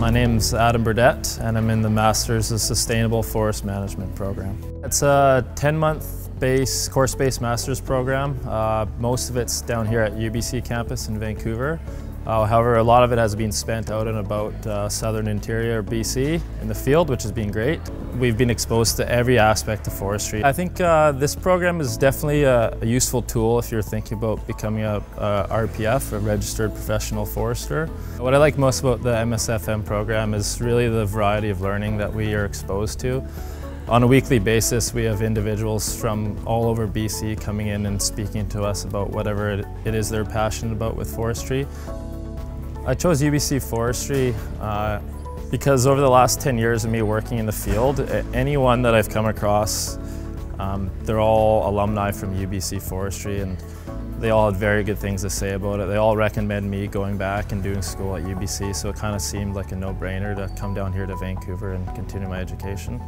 My name's Adam Burdett and I'm in the Masters of Sustainable Forest Management program. It's a 10-month base, course-based master's program. Uh, most of it's down here at UBC campus in Vancouver. Uh, however, a lot of it has been spent out and about uh, southern interior BC in the field, which has been great. We've been exposed to every aspect of forestry. I think uh, this program is definitely a, a, useful tool if you're thinking about becoming a, a, RPF, a registered professional forester. What I like most about the MSFM program is really the variety of learning that we are exposed to. On a weekly basis, we have individuals from all over BC coming in and speaking to us about whatever it is they're passionate about with forestry. I chose UBC Forestry uh, because over the last 10 years of me working in the field, anyone that I've come across, um, they're all alumni from UBC Forestry and they all had very good things to say about it. They all recommend me going back and doing school at UBC, so it kind of seemed like a no-brainer to come down here to Vancouver and continue my education.